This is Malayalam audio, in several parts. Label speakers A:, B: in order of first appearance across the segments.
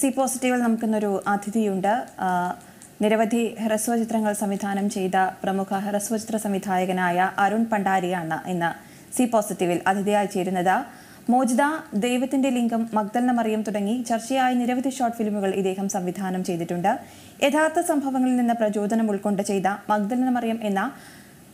A: സി പോസിറ്റീവിൽ നമുക്കിന്നൊരു അതിഥിയുണ്ട്. നിരവധി ഹ്രസ്വ ചിത്രങ്ങൾ സംവിധാനം ചെയ്ത പ്രമുഖ ഹ്രസ്വ ചിത്ര സംവിധായകനായ അരുൺ പണ്ടാരിയാണ് ഇന്ന് സി പോസിറ്റീവിൽ അതിഥിയായി ചേരുന്നത്. മോജിത ദൈവത്തിന്റെ ലിംഗം മഗ്ദലന മറിയം തുടങ്ങി ചർച്ചയായ നിരവധി ഷോർട്ട് ഫിലിമുകൾ ഇദ്ദേഹം സംവിധാനം ചെയ്തിട്ടുണ്ട്. യഥാർത്ഥ സംഭവങ്ങളിൽ നിന്ന് പ്രചോദനം ഉൾക്കൊണ്ട് ചെയ്ത മഗ്ദലന മറിയം എന്ന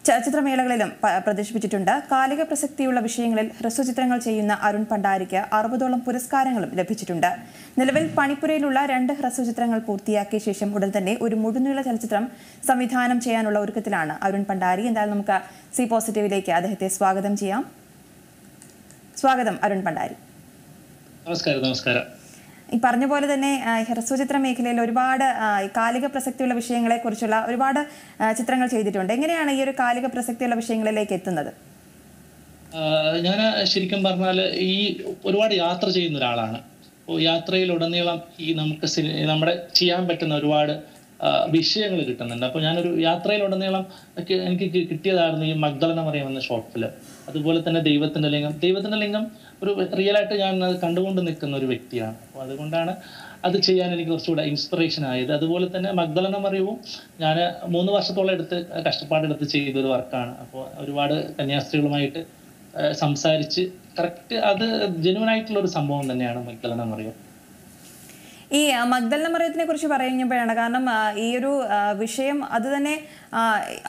A: ചലച്ചിത്രമേളകളിലും പ്രദർശിപ്പിച്ചിട്ടുണ്ട്. കാലിക പ്രസക്തിയുള്ള വിഷയങ്ങളിൽ ഹ്രസ്വചിത്രങ്ങൾ ചെയ്യുന്ന അരുൺ പണ്ടാരിക്ക് അറുപതോളം പുരസ്കാരങ്ങളും ലഭിച്ചിട്ടുണ്ട്. നിലവിൽ പണിപ്പുരയിലുള്ള രണ്ട് ഹ്രസ്വചിത്രങ്ങൾ പൂർത്തിയാക്കിയ ശേഷം ഉടൻ തന്നെ ഒരു മുഴുനീള ചലച്ചിത്രം സംവിധാനം ചെയ്യാനുള്ള ഒരുക്കത്തിലാണ് അരുൺ പണ്ടാരി. എന്തായാലും നമുക്ക് സി പോസിറ്റീവിലേക്ക് അദ്ദേഹത്തെ സ്വാഗതം ചെയ്യാം. സ്വാഗതം അരുൺ പണ്ടാരി.
B: നമസ്കാരം നമസ്കാരം.
A: ഈ പറഞ്ഞ പോലെ തന്നെ ഹ്രസ്വചിത്ര മേഖലയിൽ ഒരുപാട് കാലിക പ്രസക്തിയുള്ള വിഷയങ്ങളെ കുറിച്ചുള്ള ഒരുപാട് ചിത്രങ്ങൾ ചെയ്തിട്ടുണ്ട്. എങ്ങനെയാണ് ഈ ഒരു കാലിക പ്രസക്തിയുള്ള വിഷയങ്ങളിലേക്ക് എത്തുന്നത്?
B: ഞാൻ ശരിക്കും പറഞ്ഞാൽ ഈ ഒരുപാട് യാത്ര ചെയ്യുന്ന ഒരാളാണ്. യാത്രയിലുടനീളം ഈ നമുക്ക് നമ്മുടെ ചെയ്യാൻ പറ്റുന്ന ഒരുപാട് വിഷയങ്ങൾ കിട്ടുന്നുണ്ട്. അപ്പോൾ ഞാനൊരു യാത്രയിലുടനീളം എനിക്ക് കിട്ടിയതായിരുന്നു ഈ മഗ്ദലന മറിയം എന്ന ഷോർട്ട് ഫിലിം അതുപോലെ തന്നെ ദൈവത്തിന്റെ ലിംഗം. ദൈവത്തിന്റെ ലിംഗം ഒരു റിയൽ ആയിട്ട് ഞാൻ അത് കണ്ടുകൊണ്ട് നിൽക്കുന്ന ഒരു വ്യക്തിയാണ്. അപ്പോൾ അതുകൊണ്ടാണ് അത് ചെയ്യാൻ എനിക്ക് കുറച്ചുകൂടെ ഇൻസ്പിറേഷൻ ആയത്. അതുപോലെ തന്നെ മഗ്ദലന മറിയവും ഞാൻ മൂന്ന് വർഷത്തോളം എടുത്ത് കഷ്ടപ്പാടെടുത്ത് ചെയ്തൊരു വർക്കാണ് അപ്പോൾ ഒരുപാട് കന്യാസ്ത്രീകളുമായിട്ട് സംസാരിച്ച് കറക്റ്റ് അത് ജെനുവൻ ആയിട്ടുള്ള ഒരു സംഭവം തന്നെയാണ് മഗ്ദലന മറിയം
A: ഈ മഗ്ദലിന മറിയത്തിനെ കുറിച്ച് പറയുമ്പോഴാണ്. കാരണം ഈ ഒരു വിഷയം അത് തന്നെ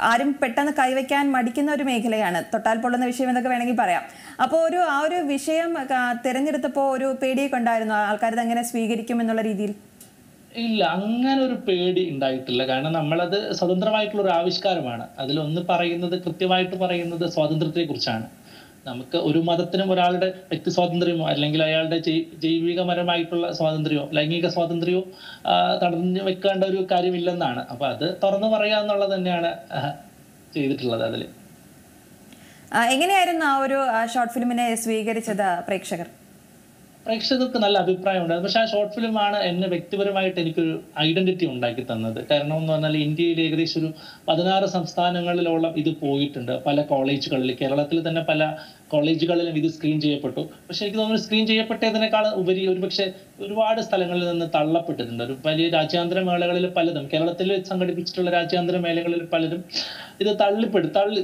A: ആരും പെട്ടെന്ന് കൈവയ്ക്കാൻ മടിക്കുന്ന ഒരു മേഖലയാണ്. തൊട്ടാൽ പൊള്ളുന്ന വിഷയം എന്നൊക്കെ വേണമെങ്കിൽ പറയാം. അപ്പോൾ ഒരു ആ ഒരു വിഷയം തിരഞ്ഞെടുത്തപ്പോൾ ഒരു പേടിയൊക്കെ ഉണ്ടായിരുന്നു? ആൾക്കാർ ഇത് എങ്ങനെ സ്വീകരിക്കും എന്നുള്ള രീതിയിൽ?
B: ഇല്ല അങ്ങനെ ഒരു പേടി ഉണ്ടായിട്ടില്ല. കാരണം നമ്മളത് സ്വതന്ത്രമായിട്ടുള്ള ഒരു ആവിഷ്കാരമാണ്. അതിലൊന്ന് പറയുന്നത് കൃത്യമായിട്ട് പറയുന്നത് സ്വാതന്ത്ര്യത്തെ കുറിച്ചാണ് നമുക്ക് ഒരു മതത്തിനും ഒരാളുടെ വ്യക്തി സ്വാതന്ത്ര്യമോ അല്ലെങ്കിൽ അയാളുടെ ജൈവികപരമായിട്ടുള്ള സ്വാതന്ത്ര്യമോ ലൈംഗിക സ്വാതന്ത്ര്യമോ തടഞ്ഞു വെക്കേണ്ട ഒരു കാര്യമില്ലെന്നാണ്. അപ്പൊ അത് തുറന്നു പറയുക എന്നുള്ളത് തന്നെയാണ് ചെയ്തിട്ടുള്ളത് അതിൽ
A: എങ്ങനെയായിരുന്നു ആ ഒരു ഷോർട്ട് ഫിലിമിനെ സ്വീകരിച്ചത് പ്രേക്ഷകർ?
B: പ്രേക്ഷകർക്ക് നല്ല അഭിപ്രായം ഉണ്ട് പക്ഷെ ആ ഷോർട്ട് ഫിലിമാണ് എന്നെ വ്യക്തിപരമായിട്ട് എനിക്കൊരു ഐഡന്റിറ്റി ഉണ്ടാക്കി തന്നത്. കാരണം എന്ന് പറഞ്ഞാൽ ഇന്ത്യയിൽ ഏകദേശം ഒരു പതിനാറ് സംസ്ഥാനങ്ങളിലോളം ഇത് പോയിട്ടുണ്ട്. പല കോളേജുകളിൽ കേരളത്തിൽ തന്നെ പല കോളേജുകളിലും ഇത് സ്ക്രീൻ ചെയ്യപ്പെട്ടു. പക്ഷെ എനിക്ക് തോന്നുന്നു സ്ക്രീൻ ചെയ്യപ്പെട്ടതിനേക്കാൾ ഉപരി ഒരുപക്ഷെ ഒരുപാട് സ്ഥലങ്ങളിൽ നിന്ന് തള്ളപ്പെട്ടിട്ടുണ്ട്. ഒരു വലിയ രാജ്യാന്തര മേളകളിൽ പലതും കേരളത്തിൽ സംഘടിപ്പിച്ചിട്ടുള്ള രാജ്യാന്തര മേളകളിൽ പലരും ഇത് തള്ളിപ്പെടു തള്ളി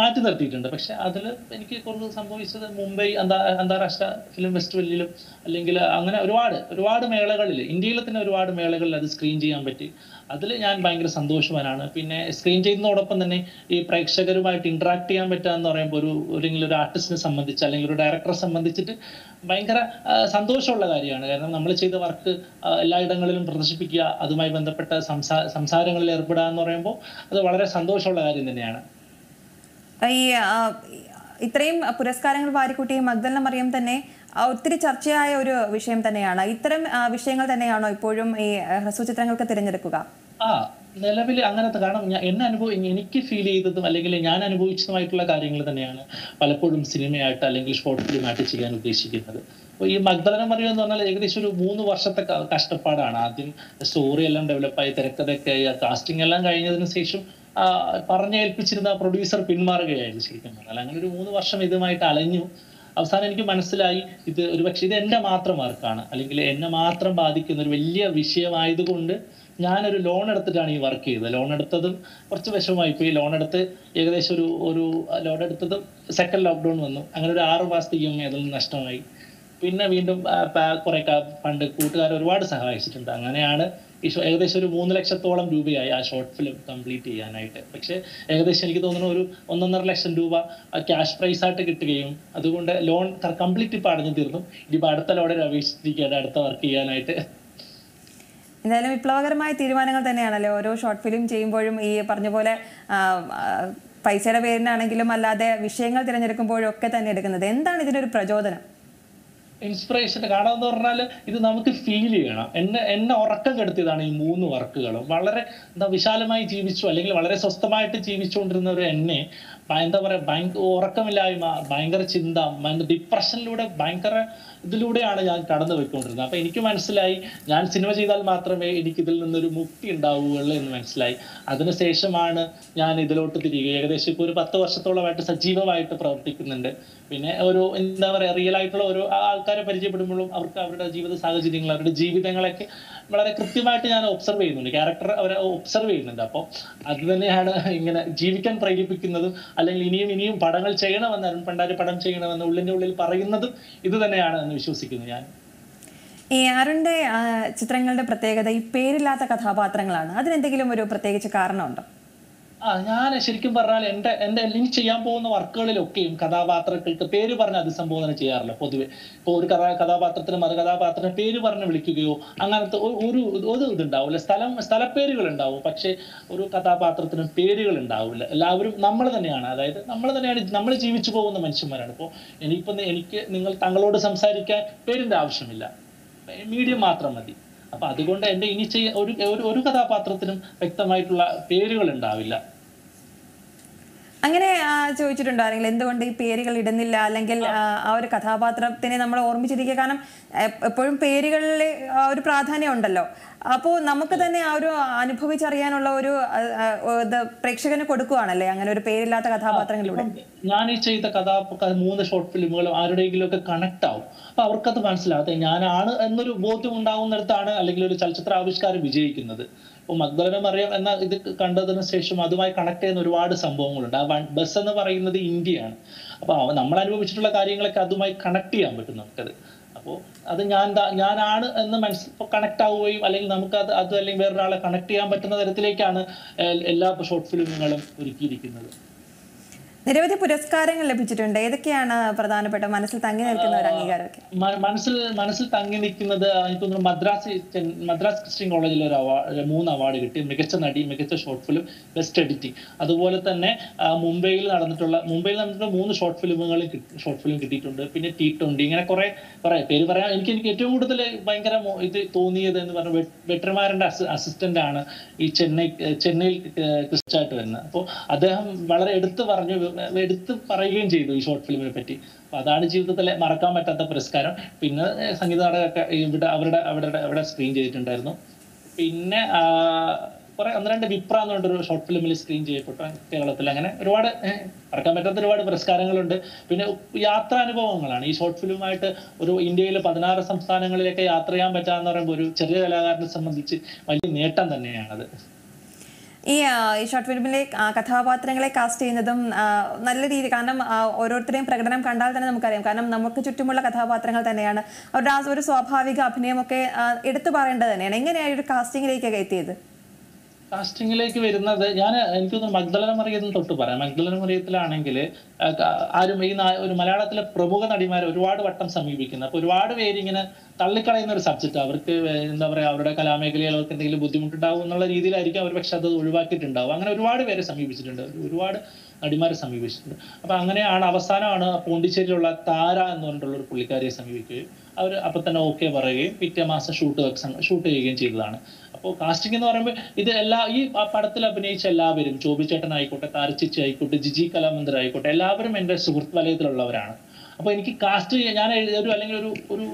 B: മാറ്റി നിർത്തിയിട്ടുണ്ട്. പക്ഷെ അതിൽ എനിക്ക് കുറച്ച് സംഭവിച്ചത് മുംബൈ അന്താ അന്താരാഷ്ട്ര ഫിലിം ഫെസ്റ്റിവലിലും അല്ലെങ്കിൽ അങ്ങനെ ഒരുപാട് ഒരുപാട് മേളകളിൽ ഇന്ത്യയിലെ തന്നെ ഒരുപാട് മേളകളിൽ അത് സ്ക്രീൻ ചെയ്യാൻ പറ്റി. അതിൽ ഞാൻ ഭയങ്കര സന്തോഷവാനാണ്. പിന്നെ സ്ക്രീൻ ചെയ്യുന്നതോടൊപ്പം തന്നെ ഈ പ്രേക്ഷകരുമായിട്ട് ഇന്ററാക്ട് ചെയ്യാൻ പറ്റുക എന്ന് പറയുമ്പോൾ ഒരു അല്ലെങ്കിൽ ഒരു ആർട്ടിസ്റ്റിനെ സംബന്ധിച്ച് അല്ലെങ്കിൽ ഒരു ഡയറക്ടറെ സംബന്ധിച്ചിട്ട് ഭയങ്കര സന്തോഷമുള്ള കാര്യമാണ്. കാരണം നമ്മൾ ചെയ്ത വർക്ക് എല്ലായിടങ്ങളിലും പ്രദർശിപ്പിക്കുക അതുമായി ബന്ധപ്പെട്ട സംസാ സംസാരങ്ങളിൽ ഏർപ്പെടുക എന്ന് പറയുമ്പോൾ അത് വളരെ സന്തോഷമുള്ള കാര്യം തന്നെയാണ്.
A: ഈ ഇത്രയും പുരസ്കാരങ്ങൾ വാരിക്കൂട്ടിയ മഗ്ദലന മറിയം തന്നെ ഒത്തിരി ചർച്ചയായ ഒരു വിഷയം തന്നെയാണ്. ഇത്തരം വിഷയങ്ങൾ തന്നെയാണോ ഇപ്പോഴും ഈ ഹ്രസ്വചിത്രങ്ങൾക്ക് തിരഞ്ഞെടുക്കുക?
B: ആ നിലവിൽ അങ്ങനത്തെ കാരണം എന്നെ അനുഭവം എനിക്ക് ഫീൽ ചെയ്തതും അല്ലെങ്കിൽ ഞാൻ അനുഭവിച്ചതുമായിട്ടുള്ള കാര്യങ്ങൾ തന്നെയാണ് പലപ്പോഴും സിനിമയായിട്ട് അല്ലെങ്കിൽ ഷോർട്ട് ഫിലിമായിട്ട് ചെയ്യാൻ ഉദ്ദേശിക്കുന്നത്. അപ്പോൾ ഈ മഗ്ദലന മറിയം എന്ന് പറഞ്ഞാൽ ഏകദേശം ഒരു മൂന്ന് വർഷത്തെ കഷ്ടപ്പാടാണ്. ആദ്യം സ്റ്റോറി എല്ലാം ഡെവലപ്പായി തിരക്കഥയൊക്കെ ആയി കാസ്റ്റിംഗ് എല്ലാം കഴിഞ്ഞതിന് ശേഷം പറഞ്ഞേൽപ്പിച്ചിരുന്ന പ്രൊഡ്യൂസർ പിന്മാറുകയായിരുന്നു ശരിക്കും പറഞ്ഞാൽ. അങ്ങനെ ഒരു മൂന്ന് വർഷം ഇതുമായിട്ട് അലഞ്ഞു. അവസാനം എനിക്ക് മനസ്സിലായി ഇത് ഒരു പക്ഷേ ഇത് എന്റെ മാത്രം വർക്കാണ്. അല്ലെങ്കിൽ എന്നെ മാത്രം ബാധിക്കുന്ന ഒരു വലിയ വിഷയമായതുകൊണ്ട് ഞാനൊരു ലോൺ എടുത്തിട്ടാണ് ഈ വർക്ക് ചെയ്തത്. ലോൺ എടുത്തതും കുറച്ച് വിഷമമായി പോയി. ലോൺ എടുത്ത് ഏകദേശം ഒരു ഒരു ലോൺ എടുത്തതും സെക്കൻഡ് ലോക്ക്ഡൗൺ വന്നു. അങ്ങനെ ഒരു ആറ് മാസത്തെ ഇ എം നഷ്ടമായി. പിന്നെ വീണ്ടും കുറേ പ- കുറെ ഫണ്ട് കൂട്ടുകാർ ഒരുപാട് സഹായിച്ചിട്ടുണ്ട്. അങ്ങനെയാണ് ഏകദേശം ഒരു മൂന്ന് ലക്ഷത്തോളം രൂപയായി ആ ഷോർട്ട് ഫിലിം കംപ്ലീറ്റ് ചെയ്യാനായിട്ട്. പക്ഷേ ഏകദേശം എനിക്ക് തോന്നുന്നു ഒരു ഒന്നൊന്നര ലക്ഷം രൂപ ക്യാഷ് പ്രൈസ് ആയിട്ട് കിട്ടുകയും അതുകൊണ്ട് ലോൺ കംപ്ലീറ്റ് ഇപ്പം അടഞ്ഞു തീർന്നു. ഇനിയിപ്പോൾ അടുത്ത ലോണിൽ അപേക്ഷിച്ചിരിക്കുകയാണ് അടുത്ത വർക്ക് ചെയ്യാനായിട്ട്.
A: എന്തായാലും വിപ്ലവകരമായ തീരുമാനങ്ങൾ തന്നെയാണല്ലോ ഓരോ ഷോർട്ട് ഫിലിം ചെയ്യുമ്പോഴും ഈ പറഞ്ഞ പോലെ പൈസയുടെ പേരിനാണെങ്കിലും അല്ലാതെ വിഷയങ്ങൾ തിരഞ്ഞെടുക്കുമ്പോഴും ഒക്കെ തന്നെ എടുക്കുന്നത്. എന്താണ് ഇതിനൊരു പ്രചോദനം?
B: ഇൻസ്പിറേഷൻ കാരണം എന്ന് പറഞ്ഞാൽ ഇത് നമുക്ക് ഫീൽ ചെയ്യണം. എന്നെ എന്നെ ഉറക്കം കെടുത്തിയതാണ് ഈ മൂന്ന് വർക്കുകളും വളരെ എന്താ വിശാലമായി ജീവിച്ചു അല്ലെങ്കിൽ വളരെ സ്വസ്ഥമായിട്ട് ജീവിച്ചുകൊണ്ടിരുന്ന ഒരു എന്നെ എന്താ പറയാ ഭയങ്കര ഉറക്കമില്ലായ്മ ഭയങ്കര ചിന്ത ഡിപ്രഷനിലൂടെ ഭയങ്കര ഇതിലൂടെയാണ് ഞാൻ കടന്നു പോയിക്കൊണ്ടിരുന്നത് അപ്പൊ എനിക്ക് മനസ്സിലായി ഞാൻ സിനിമ ചെയ്താൽ മാത്രമേ എനിക്ക് ഇതിൽ നിന്നൊരു മുക്തി ഉണ്ടാവുകയുള്ളൂ എന്ന് മനസ്സിലായി. അതിനുശേഷമാണ് ഞാൻ ഇതിലോട്ട് തിരികെ ഏകദേശം ഇപ്പൊ ഒരു പത്ത് വർഷത്തോളമായിട്ട് സജീവമായിട്ട് പ്രവർത്തിക്കുന്നുണ്ട്. പിന്നെ ഒരു എന്താ പറയാ റിയൽ ആയിട്ടുള്ള ഓരോ ആൾക്കാരെ പരിചയപ്പെടുമ്പോഴും അവർക്ക് അവരുടെ ജീവിത സാഹചര്യങ്ങൾ അവരുടെ ജീവിതങ്ങളൊക്കെ വളരെ കൃത്യമായിട്ട് ഞാൻ ഒബ്സർവ് ചെയ്യുന്നുണ്ട്. ക്യാരക്ടർ അവരെ ഒബ്സർവ് ചെയ്യുന്നുണ്ട്. അപ്പോൾ അത് തന്നെയാണ് ഇങ്ങനെ ജീവിക്കാൻ പ്രേരിപ്പിക്കുന്നതും അല്ലെങ്കിൽ ഇനിയും ഇനിയും പടങ്ങൾ ചെയ്യണമെന്ന് അരുൺ പണ്ടാരി പടം ചെയ്യണമെന്ന് ഉള്ളിന്റെ ഉള്ളിൽ പറയുന്നതും ഇത് തന്നെയാണ് എന്ന് വിശ്വസിക്കുന്നു ഞാൻ.
A: ഈ അരുണിന്റെ ചിത്രങ്ങളുടെ പ്രത്യേകത ഈ പേരില്ലാത്ത കഥാപാത്രങ്ങളാണ്. അതിനെന്തെങ്കിലും ഒരു പ്രത്യേകിച്ച് കാരണമുണ്ടോ?
B: ആ ഞാൻ ശരിക്കും പറഞ്ഞാൽ എന്റെ എന്റെ ഇനി ചെയ്യാൻ പോകുന്ന വർക്കുകളിലൊക്കെയും കഥാപാത്രങ്ങൾക്ക് പേര് പറഞ്ഞ് അഭിസംബോധന ചെയ്യാറില്ല. പൊതുവെ ഇപ്പോൾ ഒരു കഥ കഥാപാത്രത്തിന് മറു കഥാപാത്രത്തിന് പേര് പറഞ്ഞ് വിളിക്കുകയോ അങ്ങനത്തെ ഒരു ഒരു ഇതുണ്ടാവില്ല. സ്ഥലം സ്ഥലപ്പേരുകൾ ഉണ്ടാവും പക്ഷേ ഒരു കഥാപാത്രത്തിന് പേരുകൾ ഉണ്ടാവില്ല. എല്ലാവരും നമ്മൾ തന്നെയാണ്. അതായത് നമ്മൾ തന്നെയാണ് നമ്മൾ ജീവിച്ചു പോകുന്ന മനുഷ്യന്മാരാണ്. ഇപ്പോൾ എനിക്കിപ്പോൾ എനിക്ക് നിങ്ങൾ തങ്ങളോട് സംസാരിക്കാൻ പേരിന്റെ ആവശ്യമില്ല. മീഡിയം മാത്രം മതി. അപ്പൊ അതുകൊണ്ട് എന്റെ ഇനി ചെയ്യ ഒരു ഒരു കഥാപാത്രത്തിനും വ്യക്തമായിട്ടുള്ള പേരുകൾ ഉണ്ടാവില്ല.
A: അങ്ങനെ ചോദിച്ചിട്ടുണ്ടോ ആരെങ്കിലും? എന്തുകൊണ്ട് ഈ പേരുകൾ ഇടുന്നില്ല? അല്ലെങ്കിൽ ആ ഒരു കഥാപാത്രത്തിനെ നമ്മൾ ഓർമ്മിച്ചിരിക്കുക? കാരണം എപ്പോഴും പേരുകളിൽ ഒരു പ്രാധാന്യം ഉണ്ടല്ലോ. അപ്പോൾ നമുക്ക് തന്നെ ആ ഒരു അനുഭവിച്ചറിയാനുള്ള ഒരു പ്രേക്ഷകന് കൊടുക്കുകയാണല്ലേ അങ്ങനെ ഒരു പേരില്ലാത്ത കഥാപാത്രങ്ങളിലൂടെ?
B: ഞാൻ ഈ ചെയ്ത കഥാ മൂന്ന് ഷോർട്ട് ഫിലിമുകളും ആരുടെയെങ്കിലും ഒക്കെ കണക്ട് ആവും. അപ്പൊ അവർക്കത് മനസ്സിലാകത്തെ ഞാനാണ് എന്നൊരു ബോധ്യം ഉണ്ടാവുന്നിടത്താണ് അല്ലെങ്കിൽ ഒരു ചലച്ചിത്ര ആവിഷ്കാരം വിജയിക്കുന്നത്. ഇപ്പൊ മഗ്ദലന മറിയം എന്ന ഇത് കണ്ടതിന് ശേഷം അതുമായി കണക്ട് ചെയ്യുന്ന ഒരുപാട് സംഭവങ്ങളുണ്ട്. ആ ബസ് എന്ന് പറയുന്നത് ഇന്ത്യയാണ്. അപ്പൊ നമ്മൾ അനുഭവിച്ചിട്ടുള്ള കാര്യങ്ങളൊക്കെ അതുമായി കണക്ട് ചെയ്യാൻ പറ്റും നമുക്കത്. അപ്പോൾ അത് ഞാൻ ഞാനാണ് എന്ന് മനസ്സിൽ കണക്ട് ആവുകയും അല്ലെങ്കിൽ നമുക്ക് അത് അത് അല്ലെങ്കിൽ വേറൊരാളെ കണക്ട് ചെയ്യാൻ പറ്റുന്ന തരത്തിലേക്കാണ് എല്ലാ ഷോർട്ട് ഫിലിമുകളും ഒരുക്കിയിരിക്കുന്നത്.
A: നിരവധി പുരസ്കാരങ്ങൾ ലഭിച്ചിട്ടുണ്ട്. ഏതൊക്കെയാണ് പ്രധാനപ്പെട്ട? മനസ്സിൽ തങ്ങി നിൽക്കുന്ന ഒരു അംഗീകാരമൊക്കെ?
B: മനസ്സിൽ മനസ്സിൽ തങ്ങി നിൽക്കുന്നത് എനിക്ക് തോന്നുന്നു മദ്രാസ് മദ്രാസ് ക്രിസ്ത്യൻ കോളേജിൽ ഒരു അവാർഡ് മൂന്ന് അവാർഡ് കിട്ടി. മികച്ച നടി മികച്ച ഷോർട്ട് ഫിലിം ബെസ്റ്റ് എഡിറ്റിംഗ്. അതുപോലെ തന്നെ മുംബൈയിൽ നടന്നിട്ടുള്ള മുംബൈയിൽ നടന്നിട്ടുള്ള മൂന്ന് ഷോർട്ട് ഫിലിമുകൾ ഷോർട്ട് ഫിലിം കിട്ടിയിട്ടുണ്ട്. പിന്നെ ടി ട്വന്റി ഇങ്ങനെ കുറെ കുറെ പേര് പറയാം. എനിക്ക് എനിക്ക് ഏറ്റവും കൂടുതൽ ഭയങ്കര ഇത് തോന്നിയത് എന്ന് പറഞ്ഞ വെറ്റർമാരുടെ അസിസ്റ്റന്റ് ആണ് ഈ ചെന്നൈ ചെന്നൈയിൽ ക്രിസ്റ്റായിട്ട് വരുന്നത്. അപ്പോൾ അദ്ദേഹം വളരെ എടുത്തു പറഞ്ഞു എടുത്ത് പറയുകയും ചെയ്തു ഈ ഷോർട്ട് ഫിലിമിനെ പറ്റി. അപ്പൊ അതാണ് ജീവിതത്തിലെ മറക്കാൻ പറ്റാത്ത പുരസ്കാരം. പിന്നെ സംഗീത ഇവിടെ അവരുടെ അവരുടെ അവിടെ സ്ക്രീൻ ചെയ്തിട്ടുണ്ടായിരുന്നു. പിന്നെ കുറെ ഒന്ന് രണ്ട് വിപ്ര എന്ന് പറഞ്ഞൊരു ഷോർട്ട് ഫിലിമിൽ സ്ക്രീൻ ചെയ്യപ്പെട്ടു കേരളത്തിൽ. അങ്ങനെ ഒരുപാട് മറക്കാൻ പറ്റാത്ത ഒരുപാട് പുരസ്കാരങ്ങളുണ്ട്. പിന്നെ യാത്രാനുഭവങ്ങളാണ്. ഈ ഷോർട്ട് ഫിലിമായിട്ട് ഒരു ഇന്ത്യയിലെ പതിനാറ് സംസ്ഥാനങ്ങളിലൊക്കെ യാത്ര ചെയ്യാൻ പറ്റാന്ന് പറയുമ്പോൾ ഒരു ചെറിയ കലാകാരനെ സംബന്ധിച്ച് വലിയ നേട്ടം തന്നെയാണത്.
A: ഈ ഷോർട്ട് ഫിലിമിലെ കഥാപാത്രങ്ങളെ കാസ്റ്റ് ചെയ്യുന്നതും നല്ല രീതി കാരണം ഓരോരുത്തരെയും പ്രകടനം കണ്ടാൽ തന്നെ നമുക്കറിയാം. കാരണം നമുക്ക് ചുറ്റുമുള്ള കഥാപാത്രങ്ങൾ തന്നെയാണ്. അവരുടെ ആ ഒരു സ്വാഭാവിക അഭിനയമൊക്കെ എടുത്തു പറയേണ്ടത് തന്നെയാണ്. എങ്ങനെയാണ് ഒരു കാസ്റ്റിംഗിലേക്കൊക്കെ എത്തിയത്?
B: കാസ്റ്റിംഗിലേക്ക് വരുന്നത് ഞാൻ എനിക്കൊന്ന് മഗ്ദലന മറിയത്തിന് തൊട്ട് പറയാം. മഗ്ദലന മറിയത്തിലാണെങ്കിൽ ആരും ഈ ഒരു മലയാളത്തിലെ പ്രമുഖ നടിമാർ ഒരുപാട് വട്ടം സമീപിക്കുന്നത് അപ്പൊ ഒരുപാട് പേര് ഇങ്ങനെ തള്ളിക്കളയുന്ന ഒരു സബ്ജക്റ്റ്. അവർക്ക് എന്താ പറയാ അവരുടെ കലാമേഖലയിൽ അവർക്ക് എന്തെങ്കിലും ബുദ്ധിമുട്ടുണ്ടാവും എന്നുള്ള രീതിയിലായിരിക്കും അവർ പക്ഷെ അത് ഒഴിവാക്കിയിട്ടുണ്ടാവും അങ്ങനെ ഒരുപാട് പേരെ സമീപിച്ചിട്ടുണ്ട്. ഒരുപാട് നടിമാരെ സമീപിച്ചിട്ടുണ്ട്. അപ്പൊ അങ്ങനെയാണ് അവസാനമാണ് പോണ്ടിച്ചേരിയിലുള്ള താര എന്ന് പറഞ്ഞിട്ടുള്ള ഒരു പുള്ളിക്കാരിയെ സമീപിക്കുകയും. അവർ അപ്പൊ തന്നെ ഓക്കെ പറയുകയും പിറ്റേ മാസം ഷൂട്ട് ഷൂട്ട് ചെയ്യുകയും ചെയ്തതാണ്. അപ്പോൾ കാസ്റ്റിംഗ് എന്ന് പറയുമ്പോൾ ഇത് എല്ലാ ഈ പടത്തിൽ അഭിനയിച്ച എല്ലാവരും ചോബിച്ചേട്ടൻ ആയിക്കോട്ടെ താരച്ചിച്ചി ആയിക്കോട്ടെ ജിജി കലാമന്ദർ ആയിക്കോട്ടെ എല്ലാവരും എന്റെ സുഹൃത്ത് വലയത്തിലുള്ളവരാണ് അപ്പോൾ എനിക്ക് കാസ്റ്റ് ഞാൻ ഒരു അല്ലെങ്കിൽ ഒരു ഒരു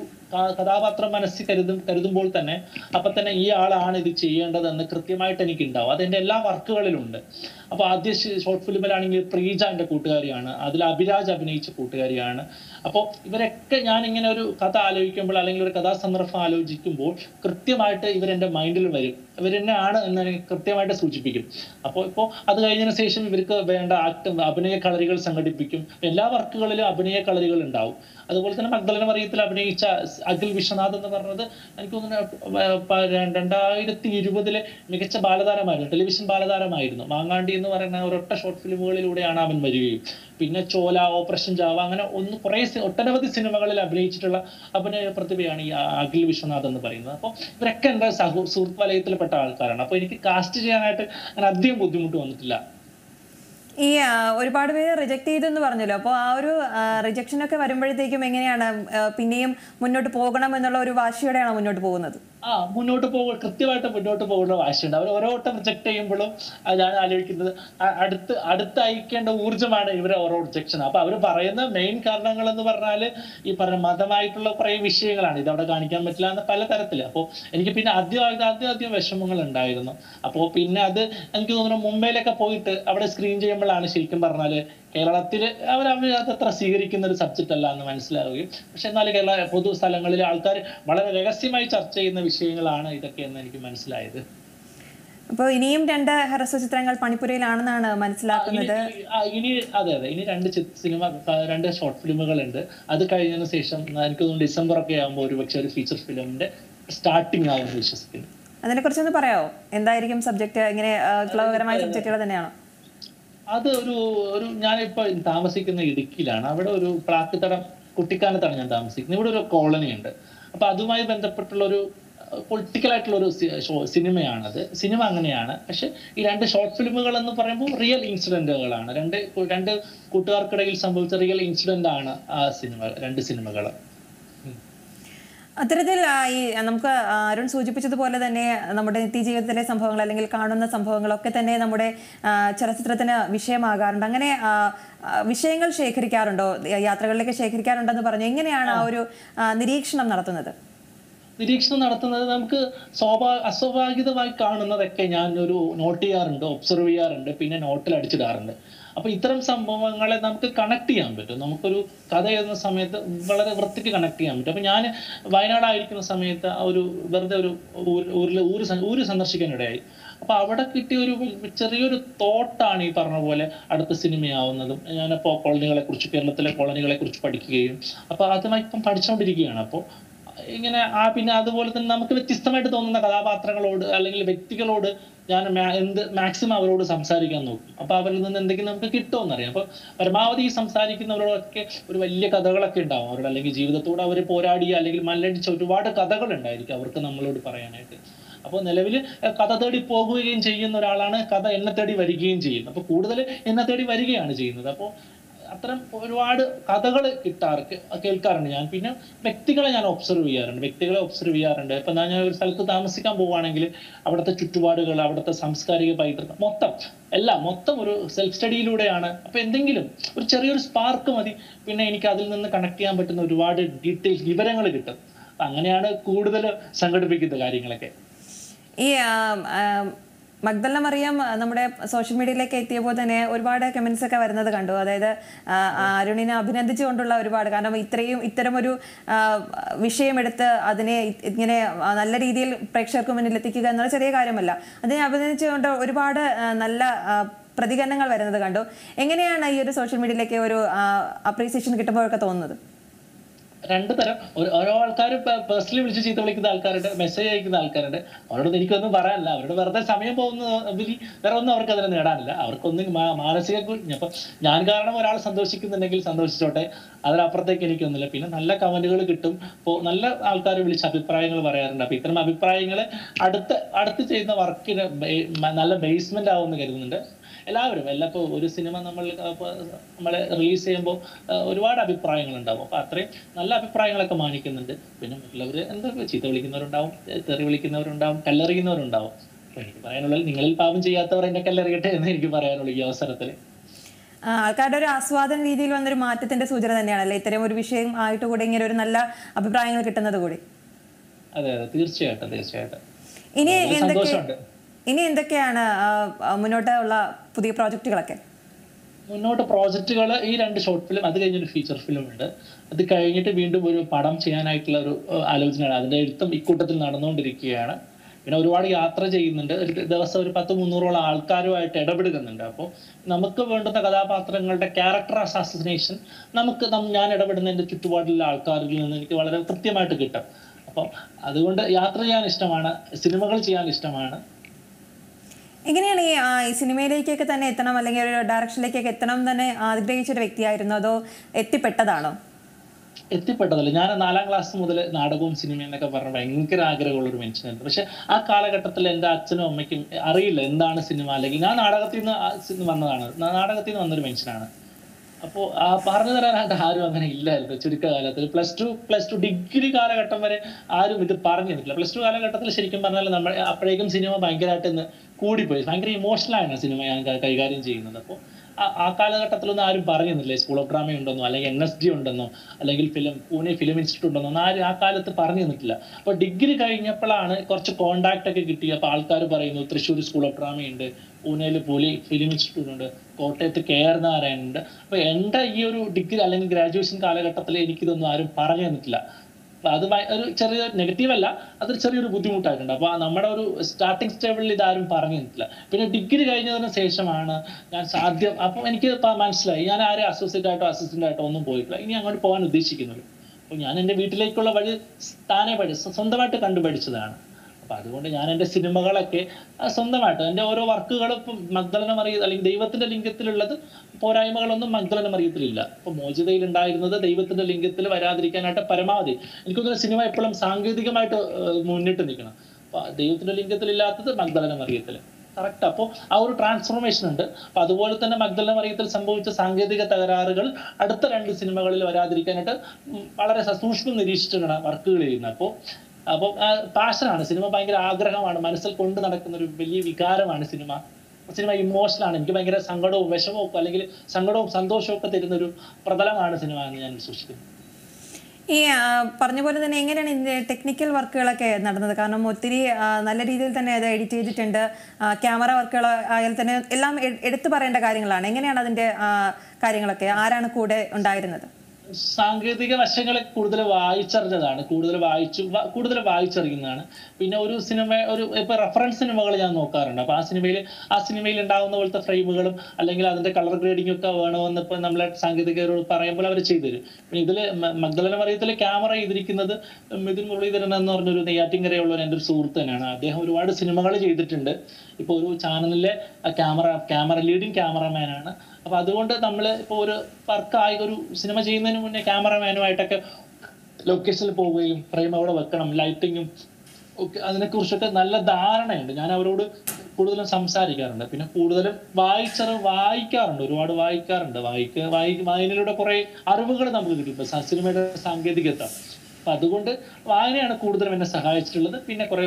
B: കഥാപാത്രം മനസ്സിൽ കരുതും കരുതുമ്പോൾ തന്നെ അപ്പൊ തന്നെ ഈ ആളാണ് ഇത് ചെയ്യേണ്ടതെന്ന് കൃത്യമായിട്ട് എനിക്ക് ഉണ്ടാവും അതെന്റെ എല്ലാ വർക്കുകളിലുണ്ട് അപ്പൊ ആദ്യ ഷോർട്ട് ഫിലിമിലാണെങ്കിൽ പ്രീജ എന്റെ കൂട്ടുകാരിയാണ് അതിൽ അഭിരാജ് അഭിനയിച്ച കൂട്ടുകാരിയാണ്. അപ്പോൾ ഇവരൊക്കെ ഞാൻ ഇങ്ങനെ ഒരു കഥ ആലോചിക്കുമ്പോൾ അല്ലെങ്കിൽ ഒരു കഥാസന്ദർഭം ആലോചിക്കുമ്പോൾ കൃത്യമായിട്ട് ഇവരെന്റെ മൈൻഡിൽ വരും. ഇവരെന്നെ ആണ് എന്ന് കൃത്യമായിട്ട് സൂചിപ്പിക്കും. അപ്പോൾ ഇപ്പോൾ അത് കഴിഞ്ഞതിന് ശേഷം ഇവർക്ക് വേണ്ട ആക്ട് അഭിനയ കളരികൾ സംഘടിപ്പിക്കും. എല്ലാ വർക്കുകളിലും അഭിനയ കളരികൾ ഉണ്ടാവും. അതുപോലെ തന്നെ മഗ്ദലന മറിയത്തിൽ അഭിനയിച്ച അഖിൽ വിശ്വനാഥ് എന്ന് പറഞ്ഞത് എനിക്ക് തോന്നുന്നു രണ്ടായിരത്തി ഇരുപതിലെ മികച്ച ബാലതാരമായിരുന്നു. ടെലിവിഷൻ ബാലതാരമായിരുന്നു. മാങ്ങാണ്ടി എന്ന് പറയുന്ന ഒരൊറ്റ ഷോർട്ട് ഫിലിമുകളിലൂടെയാണ് അവൻ വരികയും. പിന്നെ ചോല ഓപ്പറേഷൻ ജാവ അങ്ങനെ ഒന്ന് കുറേ ഒട്ടനവധി സിനിമകളിൽ അഭിനയിച്ചിട്ടുള്ള അഭിനയ പ്രതിഭയാണ് ഈ അഖിൽ വിശ്വനാഥ് എന്ന് പറയുന്നത്. അപ്പോൾ ഇവരൊക്കെ എന്റെ സഹു സുഹൃത്ത് വലയത്തിൽപ്പെട്ട ആൾക്കാരാണ്. അപ്പോൾ എനിക്ക് കാസ്റ്റ് ചെയ്യാനായിട്ട് അങ്ങനെ അധികം ബുദ്ധിമുട്ട് വന്നിട്ടില്ല.
A: ഈ ഒരുപാട് പേര് റിജക്ട് ചെയ്തെന്ന് പറഞ്ഞല്ലോ. അപ്പോൾ ആ ഒരു റിജക്ഷൻ ഒക്കെ വരുമ്പോഴത്തേക്കും എങ്ങനെയാണ് പിന്നെയും മുന്നോട്ട് പോകണം എന്നുള്ള ഒരു വാശിയോടെയാണ് മുന്നോട്ട് പോകുന്നത്?
B: ആ മുന്നോട്ട് പോകുക കൃത്യമായിട്ട് മുന്നോട്ട് പോകേണ്ട വാശിയുണ്ട് അവർ ഓരോ വട്ടം റിജക്ട് ചെയ്യുമ്പോഴും അത് ഞാൻ ആലോചിക്കുന്നത്. അടുത്ത് അടുത്ത് അയക്കേണ്ട ഊർജമാണ് ഇവരെ ഓരോ റിജക്ഷൻ അപ്പൊ അവർ പറയുന്ന മെയിൻ കാരണങ്ങൾ എന്ന് പറഞ്ഞാൽ ഈ പറഞ്ഞ മതമായിട്ടുള്ള കുറേ വിഷയങ്ങളാണ്. ഇത് അവിടെ കാണിക്കാൻ പറ്റില്ല എന്ന് പല തരത്തിൽ അപ്പോൾ എനിക്ക് പിന്നെ ആദ്യം ആദ്യം ആദ്യം വിഷമങ്ങൾ ഉണ്ടായിരുന്നു. അപ്പോൾ പിന്നെ അത് എനിക്ക് തോന്നുന്നു മുംബൈയിലൊക്കെ പോയിട്ട് അവിടെ സ്ക്രീൻ ചെയ്യുമ്പോഴാണ് ശരിക്കും പറഞ്ഞാൽ കേരളത്തിൽ അവർ അതത്ര സ്വീകരിക്കുന്ന ഒരു സബ്ജക്റ്റ് അല്ല എന്ന് മനസ്സിലാവുകയും. പക്ഷെ എന്നാൽ കേരള പൊതു സ്ഥലങ്ങളിൽ ആൾക്കാർ വളരെ രഹസ്യമായി ചർച്ച ചെയ്യുന്ന വിഷയങ്ങളാണ് ഇതൊക്കെ എന്ന് എനിക്ക് മനസ്സിലായത്.
A: അപ്പോൾ ഇനിയും രണ്ട് ഹ്രസ്വ ചിത്രങ്ങൾ പണിപ്പുരയിലാണെന്നാണ് മനസ്സിലാക്കുന്നത്.
B: ഇനി- അതെ അതെ. ഇനി രണ്ട് സിനിമ രണ്ട് ഷോർട്ട് ഫിലിമുകൾ ഉണ്ട് അത് കഴിഞ്ഞതിന് ശേഷം എനിക്ക് തോന്നുന്നു ഡിസംബർ ഒക്കെ ആകുമ്പോൾ ഒരു പക്ഷേ ഒരു ഫീച്ചർ ഫിലിമിന്റെ സ്റ്റാർട്ടിങ് ആകുമെന്ന് വിശ്വസിക്കുന്നു.
A: അതിനെക്കുറിച്ചൊന്ന് പറയാമോ എന്തായിരിക്കും സബ്ജക്റ്റ് ഇങ്ങനെ ക്ലവകരമായ സബ്ജക്റ്റുകൾ തന്നെയാണോ?
B: അത് ഒരു ഒരു ഞാനിപ്പോ താമസിക്കുന്ന ഇടുക്കിയിലാണ്. അവിടെ ഒരു പ്ലാക്കിത്തടം കുട്ടിക്കാനത്താണ് ഞാൻ താമസിക്കുന്നത്. ഇവിടെ ഒരു കോളനി ഉണ്ട്. അപ്പൊ അതുമായി ബന്ധപ്പെട്ടുള്ള ഒരു പൊളിറ്റിക്കൽ ആയിട്ടുള്ള ഒരു സിനിമയാണത്. സിനിമ അങ്ങനെയാണ്. പക്ഷെ ഈ രണ്ട് ഷോർട്ട് ഫിലിമുകൾ എന്ന് പറയുമ്പോൾ റിയൽ ഇൻസിഡന്റുകളാണ് രണ്ട് രണ്ട് കൂട്ടുകാർക്കിടയിൽ സംഭവിച്ച റിയൽ ഇൻസിഡന്റ് ആണ് ആ സിനിമ രണ്ട് സിനിമകൾ
A: അത്തരത്തിൽ ഈ നമുക്ക് അരുൺ സൂചിപ്പിച്ചതുപോലെ തന്നെ നമ്മുടെ നിത്യജീവിതത്തിലെ സംഭവങ്ങൾ അല്ലെങ്കിൽ കാണുന്ന സംഭവങ്ങളൊക്കെ തന്നെ നമ്മുടെ ചലച്ചിത്രത്തിന് വിഷയമാകാറുണ്ട്. അങ്ങനെ വിഷയങ്ങൾ ശേഖരിക്കാറുണ്ടോ? യാത്രകളിലേക്ക് ശേഖരിക്കാറുണ്ടെന്ന് പറഞ്ഞു. എങ്ങനെയാണ് ആ ഒരു നിരീക്ഷണം നടത്തുന്നത്?
B: നിരീക്ഷണം നടത്തുന്നത് നമുക്ക് സ്വാഭാ അസ്വാഭാവികമായി കാണുന്നതൊക്കെ ഞാൻ ഒരു നോട്ട് ചെയ്യാറുണ്ട് ഒബ്സർവ് ചെയ്യാറുണ്ട് പിന്നെ നോട്ടിൽ അടിച്ചിടാറുണ്ട് അപ്പൊ ഇത്തരം സംഭവങ്ങളെ നമുക്ക് കണക്ട് ചെയ്യാൻ പറ്റും. നമുക്കൊരു കഥ എഴുതുന്ന സമയത്ത് വളരെ വൃത്തിക്ക് കണക്ട് ചെയ്യാൻ പറ്റും. അപ്പൊ ഞാൻ വയനാടായിരിക്കുന്ന സമയത്ത് ഒരു വെറുതെ ഒരു ഊര്- ഊരിൽ ഊര് ഊര് സന്ദർശിക്കാനിടയായി. അപ്പൊ അവിടെ കിട്ടിയ ഒരു ചെറിയൊരു തോട്ടാണ് ഈ പറഞ്ഞ പോലെ അടുത്ത സിനിമയാവുന്നതും. ഞാനിപ്പോ കോളനികളെ കുറിച്ച് കേരളത്തിലെ കോളനികളെ കുറിച്ച് പഠിക്കുകയും അപ്പൊ അതുമായി ഇപ്പം പഠിച്ചുകൊണ്ടിരിക്കുകയാണ് അപ്പോൾ ഇങ്ങനെ ആ പിന്നെ അതുപോലെ തന്നെ നമുക്ക് വ്യത്യസ്തമായിട്ട് തോന്നുന്ന കഥാപാത്രങ്ങളോട് അല്ലെങ്കിൽ വ്യക്തികളോട് ഞാൻ എന്ത് മാക്സിമം അവരോട് സംസാരിക്കാൻ നോക്കും. അപ്പൊ അവരിൽ നിന്ന് എന്തെങ്കിലും നമുക്ക് കിട്ടുമെന്നറിയാം അപ്പൊ പരമാവധി ഈ സംസാരിക്കുന്നവരോടൊക്കെ ഒരു വലിയ കഥകളൊക്കെ ഉണ്ടാവും. അവരുടെ അല്ലെങ്കിൽ ജീവിതത്തോട് അവർ പോരാടിയ അല്ലെങ്കിൽ മല്ലടിച്ച ഒരുപാട് കഥകൾ ഉണ്ടായിരിക്കും അവർക്ക് നമ്മളോട് പറയാനായിട്ട്. അപ്പോൾ നിലവിൽ കഥ തേടി പോകുകയും ചെയ്യുന്ന ഒരാളാണ് കഥ എന്നെ തേടി വരികയും ചെയ്യും അപ്പോൾ കൂടുതൽ എന്നെ തേടി വരികയാണ് ചെയ്യുന്നത്. അപ്പോൾ അത്തരം ഒരുപാട് കഥകൾ കിട്ടാറ് കേൾക്കാറുണ്ട് ഞാൻ. പിന്നെ വ്യക്തികളെ ഞാൻ ഒബ്സർവ് ചെയ്യാറുണ്ട്. വ്യക്തികളെ ഒബ്സർവ് ചെയ്യാറുണ്ട്. ഇപ്പൊ ഞാൻ ഒരു സ്ഥലത്ത് താമസിക്കാൻ പോവുകയാണെങ്കിൽ അവിടുത്തെ ചുറ്റുപാടുകൾ അവിടുത്തെ സാംസ്കാരിക പൈതൃകം മൊത്തം എല്ലാം മൊത്തം ഒരു സെൽഫ് സ്റ്റഡിയിലൂടെയാണ് അപ്പൊ എന്തെങ്കിലും ഒരു ചെറിയൊരു സ്പാർക്ക് മതി. പിന്നെ എനിക്ക് അതിൽ നിന്ന് കണക്ട് ചെയ്യാൻ പറ്റുന്ന ഒരുപാട് ഡീറ്റെയിൽസ് വിവരങ്ങൾ കിട്ടും. അങ്ങനെയാണ് കൂടുതൽ സംഘടിപ്പിക്കുന്ന കാര്യങ്ങളൊക്കെ.
A: ഈ ആ, മറിയം നമ്മുടെ സോഷ്യൽ മീഡിയയിലേക്ക് എത്തിയപ്പോൾ തന്നെ ഒരുപാട് കമന്റ്സ് ഒക്കെ വരുന്നത് കണ്ടു. അതായത് അരുണിനെ അഭിനന്ദിച്ചുകൊണ്ടുള്ള ഒരുപാട്. കാരണം ഇത്രയും ഇത്തരമൊരു ആ, വിഷയമെടുത്ത് അതിനെ ഇങ്ങനെ നല്ല രീതിയിൽ പ്രേക്ഷകർക്ക് മുന്നിൽ എത്തിക്കുക എന്നുള്ള ചെറിയ കാര്യമല്ല. അതിനെ അഭിനന്ദിച്ചുകൊണ്ട് ഒരുപാട് നല്ല പ്രതികരണങ്ങൾ വരുന്നത് കണ്ടു. എങ്ങനെയാണ് ഈ ഒരു സോഷ്യൽ മീഡിയയിലേക്ക് ഒരു അപ്രീസിയേഷൻ കിട്ടുമ്പോഴൊക്കെ തോന്നുന്നത്?
B: രണ്ടു തരം ഓരോ ആൾക്കാരും പേഴ്സണലി വിളിച്ച് ചീത്ത വിളിക്കുന്ന ആൾക്കാരുണ്ട് മെസ്സേജ് അയക്കുന്ന ആൾക്കാരുണ്ട്. അവരോട് എനിക്കൊന്നും പറയാനില്ല. അവരുടെ വെറുതെ സമയം പോകുന്ന വേറെ ഒന്നും അവർക്ക് അതിനെ നേടാനില്ല. അവർക്കൊന്നും മാനസിക അപ്പൊ ഞാൻ കാരണം ഒരാൾ സന്തോഷിക്കുന്നുണ്ടെങ്കിൽ സന്തോഷിച്ചോട്ടെ. അതിനപ്പുറത്തേക്ക് എനിക്കൊന്നുമില്ല. പിന്നെ നല്ല കമന്റുകൾ കിട്ടും. ഇപ്പോൾ നല്ല ആൾക്കാർ വിളിച്ച് അഭിപ്രായങ്ങൾ പറയാറുണ്ട്. അപ്പൊ ഇത്തരം അഭിപ്രായങ്ങൾ അടുത്ത അടുത്ത് ചെയ്യുന്ന വർക്കിന് നല്ല ബേസ്മെന്റ് ആവുമെന്ന് കരുതുന്നുണ്ട്. എല്ലാവരും എല്ലാ ഇപ്പോൾ ഒരു സിനിമ നമ്മൾ നമ്മൾ റിലീസ് ചെയ്യുമ്പോൾ ഒരുപാട് അഭിപ്രായങ്ങൾ ഉണ്ടാവും അപ്പോൾ അത്രയും നല്ല അഭിപ്രായങ്ങളൊക്കെ മാനിക്കുന്നുണ്ട്. പിന്നെ മറ്റുള്ളവർ എന്താ ചീത്ത വിളിക്കുന്നവരുണ്ടാവും തെറി വിളിക്കുന്നവരുണ്ടാവും കല്ലെറിയുന്നവരുണ്ടാവും. അപ്പൊ എനിക്ക് പറയാനുള്ളത് നിങ്ങളിൽ പാപം ചെയ്യാത്തവർ എന്നെ കല്ലെറിയട്ടെ എന്ന് എനിക്ക് പറയാനുള്ളൂ ഈ അവസരത്തിൽ.
A: ആൾക്കാരുടെ ഒരു ആസ്വാദന രീതിയിൽ വന്നൊരു മാറ്റത്തിന്റെ സൂചന തന്നെയാണല്ലേ? ഇത്തരം ഒരു വിഷയം ആയിട്ട് കൂടെ ഇങ്ങനെ ഒരു നല്ല അഭിപ്രായങ്ങൾ കിട്ടുന്നത് കൂടി.
B: അതെ അതെ. തീർച്ചയായിട്ടും തീർച്ചയായിട്ടും.
A: ഇനി എന്തൊക്കെ ഇനി എന്തൊക്കെയാണ് ഉള്ള പുതിയ പ്രോജക്റ്റുകളൊക്കെ?
B: മുന്നോട്ട് പ്രോജക്റ്റുകൾ ഈ രണ്ട് ഷോർട്ട് ഫിലിം അത് കഴിഞ്ഞൊരു ഫീച്ചർ ഫിലിം ഉണ്ട്. അത് കഴിഞ്ഞിട്ട് വീണ്ടും ഒരു പടം ചെയ്യാനായിട്ടുള്ള ഒരു ആലോചനയാണ്. അതിന്റെ എഴുത്തും ഇക്കൂട്ടത്തിൽ നടന്നുകൊണ്ടിരിക്കുകയാണ്. പിന്നെ ഒരുപാട് യാത്ര ചെയ്യുന്നുണ്ട്. ഒരു ദിവസം ഒരു പത്ത് മുന്നൂറോളം ആൾക്കാരുമായിട്ട് ഇടപെടുന്നുണ്ട്. അപ്പോൾ നമുക്ക് വേണ്ടുന്ന കഥാപാത്രങ്ങളുടെ ക്യാരക്ടർ അസാസിനേഷൻ നമുക്ക് ഞാൻ ഇടപെടുന്ന എന്റെ ചുറ്റുപാടിലുള്ള ആൾക്കാരിൽ നിന്ന് എനിക്ക് വളരെ കൃത്യമായിട്ട് കിട്ടും. അപ്പം അതുകൊണ്ട് യാത്ര ചെയ്യാൻ ഇഷ്ടമാണ് സിനിമകൾ ചെയ്യാൻ ഇഷ്ടമാണ്.
A: എങ്ങനെയാണ് ഈ സിനിമയിലേക്കൊക്കെ തന്നെ എത്തണം? അല്ലെങ്കിൽ ഒരു ഡയറക്ഷനിലേക്കൊക്കെ എത്തണം തന്നെ ആഗ്രഹിച്ച ഒരു വ്യക്തിയായിരുന്നു? അതോ എത്തിപ്പെട്ടതാണോ?
B: എത്തിപ്പെട്ടതല്ല. ഞാൻ നാലാം ക്ലാസ് മുതൽ നാടകവും സിനിമയും എന്നൊക്കെ പറഞ്ഞ ഭയങ്കര ആഗ്രഹമുള്ള ഒരു മനുഷ്യനായിരുന്നു. പക്ഷെ ആ കാലഘട്ടത്തിൽ എന്റെ അച്ഛനും അമ്മയ്ക്കും അറിയില്ല എന്താണ് സിനിമ. അല്ലെങ്കിൽ ഞാൻ നാടകത്തിൽ നിന്ന് വന്നതാണ്. നാടകത്തിൽ നിന്ന് വന്നൊരു മനുഷ്യനാണ്. അപ്പോൾ ആ പറഞ്ഞു തരാനായിട്ട് ആരും അങ്ങനെ ഇല്ലായിരുന്നു ചുരുക്കകാലത്തിൽ plus two plus two degree കാലഘട്ടം വരെ ആരും ഇത് പറഞ്ഞു തന്നിട്ടില്ല പ്ലസ് ടു കാലഘട്ടത്തിൽ ശരിക്കും പറഞ്ഞാൽ നമ്മൾ അപ്പോഴേക്കും സിനിമ ഭയങ്കരമായിട്ട് ഇന്ന് കൂടിപ്പോയി. ഭയങ്കര ഇമോഷണലാണ് സിനിമ ഞാൻ കൈകാര്യം ചെയ്യുന്നത്. അപ്പോൾ ആ- കാലഘട്ടത്തിലൊന്നും ആരും പറഞ്ഞു തന്നില്ല സ്കൂൾ ഓഫ് ഡ്രാമ ഉണ്ടെന്നോ അല്ലെങ്കിൽ എൻ എസ് ഡി ഉണ്ടെന്നോ അല്ലെങ്കിൽ ഫിലിം പൂനെ ഫിലിം ഇൻസ്റ്റിറ്റ്യൂട്ട് ഉണ്ടെന്നോ ആരും ആ കാലത്ത് പറഞ്ഞു തന്നിട്ടില്ല അപ്പോൾ ഡിഗ്രി കഴിഞ്ഞപ്പോഴാണ് കുറച്ച് കോണ്ടാക്ട് ഒക്കെ കിട്ടി. അപ്പോൾ ആൾക്കാർ പറയുന്നു തൃശ്ശൂർ സ്കൂൾ ഓഫ് ഡ്രാമ ഉണ്ട്. പൂനെയിൽ പുലി ഫിലിം ഇൻസ്റ്റിറ്റ്യൂട്ട് ഉണ്ട് കോട്ടയത്ത് കെ ആർ നാരായണൻ ഉണ്ട്. അപ്പോൾ എന്റെ ഈ ഒരു ഡിഗ്രി അല്ലെങ്കിൽ ഗ്രാജുവേഷൻ കാലഘട്ടത്തിൽ എനിക്കിതൊന്നും ആരും പറഞ്ഞു തന്നിട്ടില്ല. അത് ഒരു ചെറിയ നെഗറ്റീവ് അല്ല അതൊരു ചെറിയൊരു ബുദ്ധിമുട്ടായിട്ടുണ്ട്. അപ്പോൾ നമ്മുടെ ഒരു സ്റ്റാർട്ടിംഗ് സ്റ്റേബിളിൽ ഇതാരും പറഞ്ഞു തന്നിട്ടില്ല. പിന്നെ ഡിഗ്രി കഴിഞ്ഞതിന് ശേഷമാണ് ഞാൻ സാധ്യം അപ്പം എനിക്ക് മനസ്സിലായി. ഞാൻ ആരും അസോസിയേറ്റ് ആയിട്ടോ അസിസ്റ്റന്റ് ആയിട്ടോ ഒന്നും പോയിട്ടില്ല. ഇനി അങ്ങോട്ട് പോകാൻ ഉദ്ദേശിക്കുന്നുള്ളൂ അപ്പോൾ ഞാൻ എന്റെ വീട്ടിലേക്കുള്ള വഴി താനേ പഠി സ്വന്തമായിട്ട് കണ്ടുപഠിച്ചതാണ്. അപ്പൊ അതുകൊണ്ട് ഞാൻ എന്റെ സിനിമകളൊക്കെ സ്വന്തമായിട്ട് എന്റെ ഓരോ വർക്കുകളും ഇപ്പം മഗ്ദലന മറിയ അല്ലെങ്കിൽ ദൈവത്തിന്റെ ലിംഗത്തിലുള്ളത് പോരായ്മകളൊന്നും മഗ്ദലന മറിയത്തിലില്ല ഇപ്പൊ മോചിതയിൽ ഉണ്ടായിരുന്നത് ദൈവത്തിന്റെ ലിംഗത്തിൽ വരാതിരിക്കാനായിട്ട് പരമാവധി. എനിക്കൊന്നും സിനിമ എപ്പോഴും സാങ്കേതികമായിട്ട് മുന്നിട്ട് നിൽക്കണം. അപ്പൊ ലിംഗത്തിൽ ലിംഗത്തിലില്ലാത്തത് മഗ്ദലന മറിയത്തിൽ കറക്റ്റ്. അപ്പോൾ ആ ഒരു ട്രാൻസ്ഫോർമേഷൻ ഉണ്ട്. അപ്പൊ അതുപോലെ തന്നെ മഗ്ദലന മറിയത്തിൽ സംഭവിച്ച സാങ്കേതിക തകരാറുകൾ അടുത്ത രണ്ട് സിനിമകളിൽ വരാതിരിക്കാനായിട്ട് വളരെ സസൂക്ഷ്മം നിരീക്ഷിച്ചിട്ടാണ് വർക്കുകൾ ചെയ്യുന്നത്. അപ്പോൾ അപ്പോൾ പാഷനാണ്. സിനിമ ഭയങ്കര ആഗ്രഹമാണ്. മനസ്സിൽ കൊണ്ട് നടക്കുന്ന ഒരു വലിയ വികാരമാണ് സിനിമ. സിനിമ ഇമോഷണൽ ആണ്. എനിക്ക് ഭയങ്കര സങ്കടവും വിഷമവും അല്ലെങ്കിൽ സങ്കടവും സന്തോഷവും ഒക്കെ തരുന്ന ഒരു പ്രതലമാണ് സിനിമ എന്ന് ഞാൻ വിശ്വസിക്കുന്നു
A: ഈ പറഞ്ഞ പോലെ തന്നെ എങ്ങനെയാണ് ഇതിന്റെ ടെക്നിക്കൽ വർക്കുകളൊക്കെ നടന്നത്? കാരണം ഒത്തിരി നല്ല രീതിയിൽ തന്നെ അത് എഡിറ്റ് ചെയ്തിട്ടുണ്ട്. ക്യാമറ വർക്കുകൾ ആയാൽ തന്നെ എല്ലാം എടുത്തു പറയേണ്ട കാര്യങ്ങളാണ്. എങ്ങനെയാണ് അതിന്റെ കാര്യങ്ങളൊക്കെ? ആരാണ് കൂടെ ഉണ്ടായിരുന്നത്?
B: സാങ്കേതിക വശങ്ങളെ കൂടുതൽ വായിച്ചറിഞ്ഞതാണ്. കൂടുതൽ വായിച്ചു കൂടുതൽ വായിച്ചറിയുന്നതാണ്. പിന്നെ ഒരു സിനിമ ഒരു ഇപ്പൊ റെഫറൻസ് സിനിമകൾ ഞാൻ നോക്കാറുണ്ട്. അപ്പൊ ആ സിനിമയിൽ ആ സിനിമയിൽ ഉണ്ടാകുന്ന പോലത്തെ ഫ്രെയിമുകളും അല്ലെങ്കിൽ അതിന്റെ കളർ ഗ്രേഡിംഗ് ഒക്കെ വേണമെന്ന് ഇപ്പൊ നമ്മളെ സാങ്കേതികരോട് പറയുമ്പോൾ അവർ ചെയ്തു തരും പിന്നെ ഇതിൽ മ- മഗ്ദലന മറിയത്തിലെ ക്യാമറ ചെയ്തിരിക്കുന്നത് മിഥുൻ മുരളീധരൻ എന്ന് പറഞ്ഞൊരു നെയ്യാറ്റിങ്കരയുള്ള എന്റെ ഒരു സുഹൃത്ത് തന്നെയാണ്. അദ്ദേഹം ഒരുപാട് സിനിമകൾ ചെയ്തിട്ടുണ്ട്. ഇപ്പൊ ഒരു ചാനലിലെ ക്യാമറ ക്യാമറ ലീഡിങ് ക്യാമറമാനാണ് അപ്പൊ അതുകൊണ്ട് നമ്മൾ ഇപ്പോൾ ഒരു വർക്കായി ഒരു സിനിമ ചെയ്യുന്നതിന് മുന്നേ ക്യാമറമാനുമായിട്ടൊക്കെ ലൊക്കേഷനിൽ പോവുകയും ഫ്രെയിം അവിടെ വെക്കണം ലൈറ്റിങ്ങും ഒക്കെ അതിനെക്കുറിച്ചൊക്കെ നല്ല ധാരണയുണ്ട്. ഞാൻ അവരോട് കൂടുതലും സംസാരിക്കാറുണ്ട്. പിന്നെ കൂടുതലും വായിച്ചത് വായിക്കാറുണ്ട്. ഒരുപാട് വായിക്കാറുണ്ട്. വായിക്ക വായി വായനയിലൂടെ കുറെ അറിവുകൾ നമുക്ക് കിട്ടും. ഇപ്പൊ സിനിമയുടെ സാങ്കേതികത്വം അപ്പൊ അതുകൊണ്ട് വായനയാണ് കൂടുതലും എന്നെ സഹായിച്ചിട്ടുള്ളത്. പിന്നെ കുറെ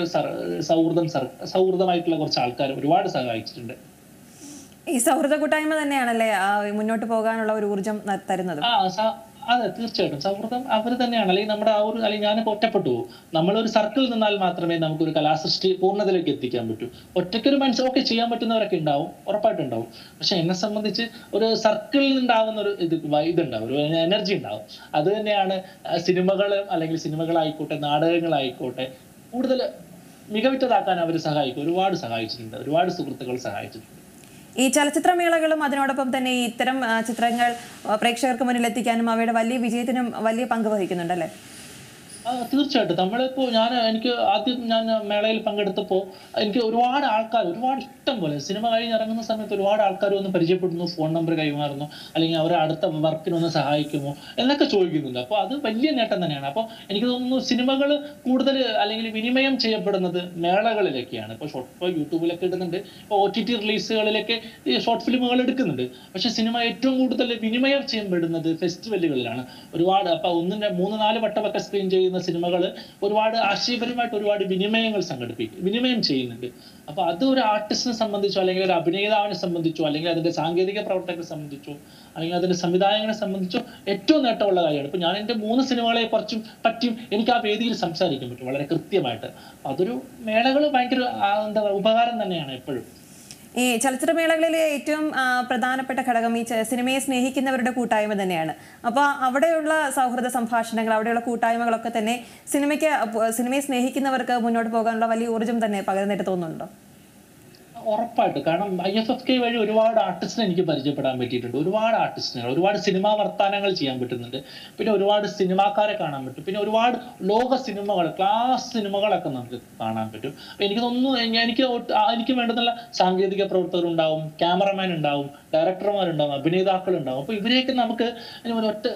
B: സൗഹൃദം സൗഹൃദമായിട്ടുള്ള കുറച്ച് ആൾക്കാർ ഒരുപാട് സഹായിച്ചിട്ടുണ്ട്.
A: ഈ സൗഹൃദ കൂട്ടായ്മ തന്നെയാണല്ലേ മുന്നോട്ട് പോകാനുള്ള ഒരു ഊർജം തരുന്നത്?
B: അതെ തീർച്ചയായിട്ടും. സൗഹൃദം അവർ തന്നെയാണ് അല്ലെങ്കിൽ നമ്മുടെ ആ ഒരു അല്ലെങ്കിൽ ഞാനൊക്കെ ഒറ്റപ്പെട്ടു പോകും. നമ്മളൊരു സർക്കിൾ നിന്നാൽ മാത്രമേ നമുക്കൊരു കലാസൃഷ്ടി പൂർണതയിലേക്ക് എത്തിക്കാൻ പറ്റൂ. ഒറ്റയ്ക്കൊരു മനസ്സ് ഓക്കെ ചെയ്യാൻ പറ്റുന്നവരൊക്കെ ഉണ്ടാവും ഉറപ്പായിട്ടുണ്ടാവും പക്ഷെ എന്നെ സംബന്ധിച്ച് ഒരു സർക്കിളിൽ നിന്നുണ്ടാവുന്ന ഒരു ഇത് ഇതുണ്ടാവും ഒരു എനർജി ഉണ്ടാവും. അത് തന്നെയാണ് സിനിമകൾ അല്ലെങ്കിൽ സിനിമകളായിക്കോട്ടെ നാടകങ്ങളായിക്കോട്ടെ കൂടുതൽ മികവിറ്റതാക്കാൻ അവർ സഹായിക്കും ഒരുപാട് സഹായിച്ചിട്ടുണ്ട് ഒരുപാട് സുഹൃത്തുക്കൾ സഹായിച്ചിട്ടുണ്ട്.
A: ഈ ചലച്ചിത്രമേളകളും അതിനോടൊപ്പം തന്നെ ഇത്തരം ചിത്രങ്ങൾ പ്രേക്ഷകർക്ക് മുന്നിൽ എത്തിക്കാനും അവയുടെ വലിയ വിജയത്തിനും വലിയ പങ്ക് വഹിക്കുന്നുണ്ടല്ലേ?
B: തീർച്ചയായിട്ടും. നമ്മളിപ്പോ ഞാൻ എനിക്ക് ആദ്യം ഞാൻ മേളയിൽ പങ്കെടുത്തപ്പോൾ എനിക്ക് ഒരുപാട് ആൾക്കാർ ഒരുപാട് ഇഷ്ടം പോലെ സിനിമ കഴിഞ്ഞ് ഇറങ്ങുന്ന സമയത്ത് ഒരുപാട് ആൾക്കാർ വന്ന് പരിചയപ്പെടുന്നു ഫോൺ നമ്പർ കൈമാറുന്നു അല്ലെങ്കിൽ അവരെ അടുത്ത വർക്കിനൊന്ന് സഹായിക്കുമോ എന്നൊക്കെ ചോദിക്കുന്നുണ്ട്. അപ്പോൾ അത് വലിയ നേട്ടം തന്നെയാണ്. അപ്പോൾ എനിക്ക് തോന്നുന്നു സിനിമകൾ കൂടുതൽ അല്ലെങ്കിൽ വിനിമയം ചെയ്യപ്പെടുന്നത് മേളകളിലൊക്കെയാണ്. ഇപ്പോൾ ഷോർട്ട് ഇപ്പോൾ യൂട്യൂബിലൊക്കെ ഇടുന്നുണ്ട്. ഇപ്പോൾ ഒ ടി ടി റിലീസുകളിലൊക്കെ ഷോർട്ട് ഫിലിമുകൾ എടുക്കുന്നുണ്ട്. പക്ഷേ സിനിമ ഏറ്റവും കൂടുതൽ വിനിമയം ചെയ്യപ്പെടുന്നത് ഫെസ്റ്റിവലുകളിലാണ്. ഒരുപാട് അപ്പൊ ഒന്നിന്റെ മൂന്ന് നാല് വട്ടമൊക്കെ സ്ക്രീൻ ചെയ്യുന്ന സിനിമകൾ ഒരുപാട് ആശയപരമായിട്ട് ഒരുപാട് വിനിമയങ്ങൾ സംഘടിപ്പിക്കും വിനിമയം ചെയ്യുന്നുണ്ട്. അപ്പൊ അത് ഒരു ആർട്ടിസ്റ്റിനെ സംബന്ധിച്ചോ അല്ലെങ്കിൽ ഒരു അഭിനേതാവിനെ സംബന്ധിച്ചോ അല്ലെങ്കിൽ അതിന്റെ സാങ്കേതിക പ്രവർത്തകരെ സംബന്ധിച്ചോ അല്ലെങ്കിൽ അതിന്റെ സംവിധായകനെ സംബന്ധിച്ചോ ഏറ്റവും നേട്ടമുള്ള കാര്യമാണ്. ഇപ്പൊ ഞാൻ എന്റെ മൂന്ന് സിനിമകളെ കുറിച്ചും പറ്റിയും എനിക്ക് ആ വേദിയിൽ സംസാരിക്കാൻ പറ്റും വളരെ കൃത്യമായിട്ട്. അതൊരു മേളകൾ ഭയങ്കര എന്താ ഉപകാരം തന്നെയാണ് എപ്പോഴും.
A: ഈ ചലച്ചിത്രമേളകളിലെ ഏറ്റവും പ്രധാനപ്പെട്ട ഘടകം ഈ സിനിമയെ സ്നേഹിക്കുന്നവരുടെ കൂട്ടായ്മ തന്നെയാണ്. അപ്പോൾ അവിടെയുള്ള സൗഹൃദ സംഭാഷണങ്ങൾ അവിടെയുള്ള കൂട്ടായ്മകളൊക്കെ തന്നെ സിനിമയ്ക്ക് സിനിമയെ സ്നേഹിക്കുന്നവർക്ക് മുന്നോട്ട് പോകാനുള്ള വലിയ ഊർജം തന്നെ പകരുന്നിട്ട് തോന്നുന്നുണ്ടോ?
B: ഉറപ്പായിട്ട്. കാരണം ഐ എഫ് എഫ് കെ വഴി ഒരുപാട് ആർട്ടിസ്റ്റിനെ എനിക്ക് പരിചയപ്പെടാൻ പറ്റിയിട്ടുണ്ട്. ഒരുപാട് ആർട്ടിസ്റ്റിനെ ഒരുപാട് സിനിമാ വർത്താനങ്ങൾ ചെയ്യാൻ പറ്റുന്നുണ്ട്. പിന്നെ ഒരുപാട് സിനിമാക്കാരെ കാണാൻ പറ്റും. പിന്നെ ഒരുപാട് ലോക സിനിമകൾ ക്ലാസ് സിനിമകളൊക്കെ നമുക്ക് കാണാൻ പറ്റും. എനിക്ക് തോന്നുന്നു എനിക്ക് എനിക്ക് വേണ്ടുന്ന സാങ്കേതിക പ്രവർത്തകർ ഉണ്ടാവും ക്യാമറമാൻ ഉണ്ടാവും ഡയറക്ടർമാരുണ്ടാവും അഭിനേതാക്കൾ ഉണ്ടാവും. അപ്പൊ ഇവരെയൊക്കെ നമുക്ക് ഒറ്റ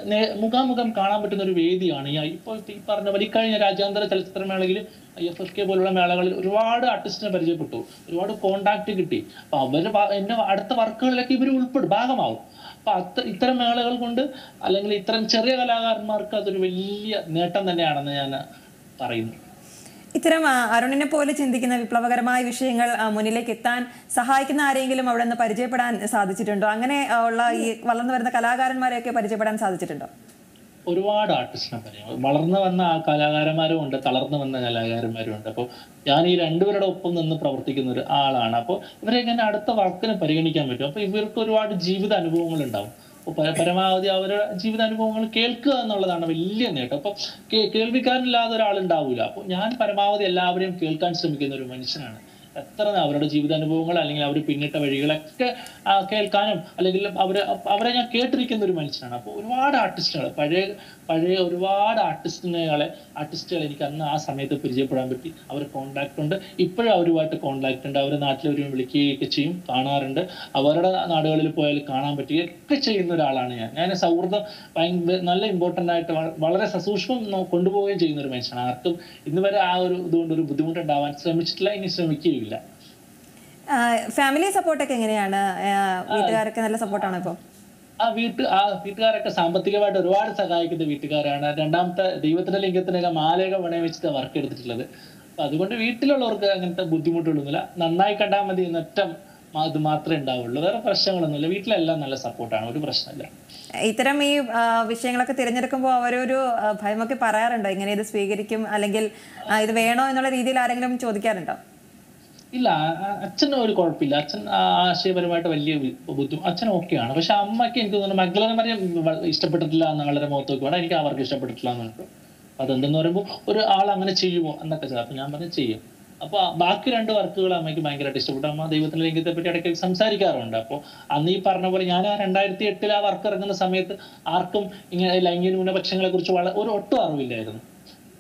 B: മുഖാമുഖം കാണാൻ പറ്റുന്ന ഒരു വേദിയാണ്. ഈ ഇപ്പോൾ ഈ പറഞ്ഞ വലിക്കഴിഞ്ഞ രാജ്യാന്തര ചലച്ചിത്രമേളയിൽ ഐ എഫ് എഫ് കെ പോലുള്ള മേളകളിൽ ഒരുപാട് ആർട്ടിസ്റ്റിനെ പരിചയപ്പെട്ടു. ഒരുപാട് കോണ്ടാക്ട് കിട്ടി. അപ്പൊ അവർ എന്റെ അടുത്ത വർക്കുകളിലൊക്കെ ഇവർ ഉൾപ്പെടും ഭാഗമാവും. അപ്പൊ അത്ര ഇത്തരം മേളകൾ കൊണ്ട് അല്ലെങ്കിൽ ഇത്തരം ചെറിയ കലാകാരന്മാർക്ക് അതൊരു വലിയ നേട്ടം തന്നെയാണെന്ന് ഞാൻ പറയുന്നു.
A: ഇത്തരം അരുണിനെ പോലെ ചിന്തിക്കുന്ന വിപ്ലവകരമായ വിഷയങ്ങൾ മുന്നിലേക്ക് എത്താൻ സഹായിക്കുന്ന ആരെങ്കിലും അവിടെ നിന്ന് പരിചയപ്പെടാൻ സാധിച്ചിട്ടുണ്ടോ? അങ്ങനെ ഉള്ള ഈ വളർന്നു വരുന്ന കലാകാരന്മാരെയൊക്കെ പരിചയപ്പെടാൻ സാധിച്ചിട്ടുണ്ടോ?
B: ഒരുപാട് ആർട്ടിസ്റ്റിനെ പറയാം. വളർന്നു വന്ന കലാകാരന്മാരും ഉണ്ട് തളർന്നു വന്ന കലാകാരന്മാരും ഉണ്ട്. അപ്പോൾ ഞാൻ ഈ രണ്ടുപേരുടെ ഒപ്പം നിന്ന് പ്രവർത്തിക്കുന്ന ഒരു ആളാണ്. അപ്പോൾ ഇവരെ എങ്ങനെ അടുത്ത വർക്കിന് പരിഗണിക്കാൻ പറ്റും? അപ്പോൾ ഇവർക്ക് ഒരുപാട് ജീവിത അനുഭവങ്ങൾ ഉണ്ടാവും പരമാവധി അവരുടെ ജീവിത അനുഭവങ്ങൾ കേൾക്കുക എന്നുള്ളതാണ് വലിയ നേട്ടം. അപ്പോൾ കേൾവിക്കാരില്ലാതെ ഒരാൾ ഉണ്ടാവില്ല അപ്പോൾ ഞാൻ പരമാവധി എല്ലാവരെയും കേൾക്കാൻ ശ്രമിക്കുന്ന ഒരു മനുഷ്യനാണ് എത്ര അവരുടെ ജീവിതാനുഭവങ്ങൾ അല്ലെങ്കിൽ അവർ പിന്നിട്ട വഴികളൊക്കെ കേൾക്കാനും അല്ലെങ്കിൽ അവർ അവരെ ഞാൻ കേട്ടിരിക്കുന്ന ഒരു മനുഷ്യനാണ്. അപ്പോൾ ഒരുപാട് ആർട്ടിസ്റ്റുകൾ പഴയ പഴയ ഒരുപാട് ആർട്ടിസ്റ്റിനെ ആർട്ടിസ്റ്റുകൾ എനിക്ക് അന്ന് ആ സമയത്ത് പരിചയപ്പെടാൻ പറ്റി. അവർ കോണ്ടാക്ട് ഉണ്ട്. ഇപ്പോഴും അവരുമായിട്ട് കോണ്ടാക്ട് ഉണ്ട്. അവരെ നാട്ടിൽ ഒരു വിളിക്കുകയൊക്കെ ചെയ്യും കാണാറുണ്ട്. അവരുടെ നാടുകളിൽ പോയാൽ കാണാൻ പറ്റുകയൊക്കെ ചെയ്യുന്ന ഒരാളാണ് ഞാൻ. ഞാൻ സൗഹൃദം ഭയങ്കര നല്ല ഇമ്പോർട്ടന്റ് ആയിട്ട് വളരെ സസൂക്ഷ്മം കൊണ്ടുപോവുകയും ചെയ്യുന്ന ഒരു മനുഷ്യനാണ്. ആർക്കും ഇന്ന് വരെ ആ ഒരു ഇതുകൊണ്ട് ഒരു ബുദ്ധിമുട്ടുണ്ടാവാൻ ശ്രമിച്ചിട്ടില്ല. ഇനി ശ്രമിക്കുകയില്ല
A: ഫാമിലി സപ്പോർട്ടൊക്കെ എങ്ങനെയാണ്? വീട്ടുകാരൊക്കെ നല്ല സപ്പോർട്ടാണ് ഇപ്പോൾ
B: ആ വീട്ട് ആ വീട്ടുകാരൊക്കെ സാമ്പത്തികമായിട്ട് ഒരുപാട് സഹായിക്കുന്ന വീട്ടുകാരാണ്. രണ്ടാമത്തെ ദൈവത്തിന്റെ ലിംഗത്തിനൊക്കെ മാലയൊക്കെ പണയം വെച്ചിട്ട് വർക്ക് എടുത്തിട്ടുള്ളത്. അപ്പൊ അതുകൊണ്ട് വീട്ടിലുള്ളവർക്ക് അങ്ങനത്തെ ബുദ്ധിമുട്ടുകളൊന്നുമില്ല. നന്നായി കണ്ടാൽ മതി എന്നൊറ്റ അത് മാത്രമേ ഉണ്ടാവുള്ളൂ. വേറെ പ്രശ്നങ്ങളൊന്നുമില്ല. വീട്ടിലെല്ലാം നല്ല സപ്പോർട്ടാണ് ഒരു പ്രശ്നമില്ല
A: ഇത്തരം ഈ വിഷയങ്ങളൊക്കെ തിരഞ്ഞെടുക്കുമ്പോൾ അവരൊരു ഭയമൊക്കെ പറയാറുണ്ടോ? ഇങ്ങനെ ഇത് സ്വീകരിക്കും അല്ലെങ്കിൽ ഇത് വേണോ എന്നുള്ള രീതിയിൽ ആരെങ്കിലും ചോദിക്കാറുണ്ടോ?
B: ഇല്ല അച്ഛന് ഒരു കുഴപ്പമില്ല. അച്ഛൻ ആശയപരമായിട്ട് വലിയ ബുദ്ധിമുട്ട് അച്ഛൻ ഓക്കെയാണ്. പക്ഷെ അമ്മയ്ക്ക് എനിക്ക് തോന്നുന്നു മഗ്ലനമറിയം ഇഷ്ടപ്പെട്ടിട്ടില്ല എന്നുള്ളവരുടെ മുഖത്ത് നോക്കുവാണ് എനിക്ക് അവർക്ക് ഇഷ്ടപ്പെട്ടിട്ടില്ല എന്ന് പറഞ്ഞു അതെന്തെന്ന് പറയുമ്പോൾ ഒരു ആൾ അങ്ങനെ ചെയ്യുമോ എന്നൊക്കെ. അപ്പൊ ഞാൻ പറഞ്ഞു ചെയ്യും. അപ്പൊ ബാക്കി രണ്ട് വർക്കുകൾ അമ്മയ്ക്ക് ഭയങ്കരമായിട്ട് ഇഷ്ടപ്പെട്ടു. അമ്മ ദൈവത്തിന്റെ ലിംഗത്തെ പറ്റി ഇടയ്ക്ക് സംസാരിക്കാറുണ്ട്. അപ്പോൾ അന്ന് ഈ പറഞ്ഞ പോലെ ഞാൻ ആ രണ്ടായിരത്തി എട്ടിൽ ആ വർക്ക് ഇറങ്ങുന്ന സമയത്ത് ആർക്കും ഇങ്ങനെ ലൈംഗിക ന്യൂനപക്ഷങ്ങളെ കുറിച്ച് വളരെ ഒരു ഒട്ടും അറിവില്ലായിരുന്നു.